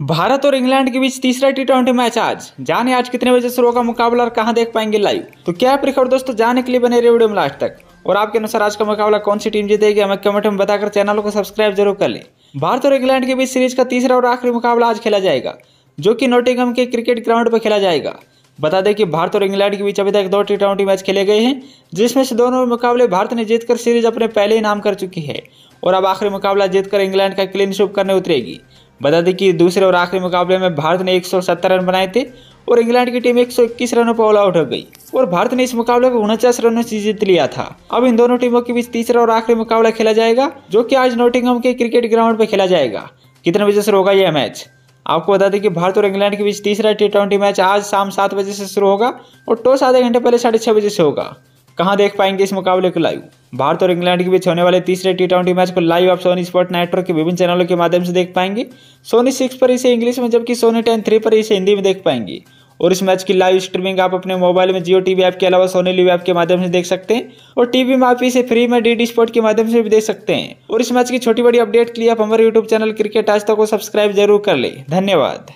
भारत और इंग्लैंड के बीच तीसरा टी ट्वेंटी मैच आज। जाने आज कितने बजे शुरू होगा मुकाबला और कहाँ देख पाएँगे लाइव तो क्या है दोस्तों? जाने के लिए बने रहे वीडियो में लास्ट तक। और आपके अनुसार आज का मुकाबला कौन सी टीम जीतेगी, हमें कमेंट में बताकर चैनल को सब्सक्राइब ज़रूर कर ले। भारत और इंग्लैंड के बीच सीरीज़ का तीसरा और आखिरी मुकाबला आज खेला जाएगा, जो कि नोटिंगम के क्रिकेट ग्राउंड पर खेला जाएगा। बता दें कि भारत और इंग्लैंड के बीच अभी तक दो टी ट्वेंटी मैच खेले गए हैं, जिसमें से दोनों मुकाबले भारत ने जीतकर सीरीज़ अपने पहले ही नाम कर चुकी है। और अब आखिरी मुकाबला जीतकर इंग्लैंड का क्लीन स्वीप करने उतरेगी। बता दें कि दूसरे और आखिरी मुकाबले में भारत ने 170 रन बनाए थे और इंग्लैंड की टीम 121 रनों पर ऑल आउट हो गई। और भारत ने इस मुकाबले को उनचास रनों से जीत लिया था। अब इन दोनों टीमों के बीच तीसरा और आखिरी मुकाबला खेला जाएगा, जो कि आज नोटिंगम के क्रिकेट ग्राउंड पर खेला जाएगा। कितने बजे से होगा यह मैच? आपको बता दें कि भारत और इंग्लैंड के बीच तीसरा टी ट्वेंटी मैच आज शाम सात बजे से शुरू होगा और टॉस आधे घंटे पहले साढ़े बजे से होगा। कहाँ देख पाएँगे इस मुकाबले को लाइव भारत और इंग्लैंड के बीच होने वाले तीसरे टी ट्वेंटी मैच को लाइव आप सोनी स्पोर्ट नेटवर्क के विभिन्न चैनलों के माध्यम से देख पाएँगे। सोनी सिक्स पर इसे इंग्लिश में, जबकि सोनी टेन थ्री पर इसे हिंदी में देख पाएँगे। और इस मैच की लाइव स्ट्रीमिंग आप अपने मोबाइल में जियो टीवी ऐप के अलावा सोनी लिव ऐप के माध्यम से देख सकते हैं। और टीवी में आप इसे फ्री में डी स्पोर्ट के माध्यम से भी देख सकते हैं। और इस मैच की छोटी बड़ी अपडेट के लिए आप हमारे यूट्यूब चैनल क्रिकेट आज तक को सब्सक्राइब ज़रूर कर ले। धन्यवाद।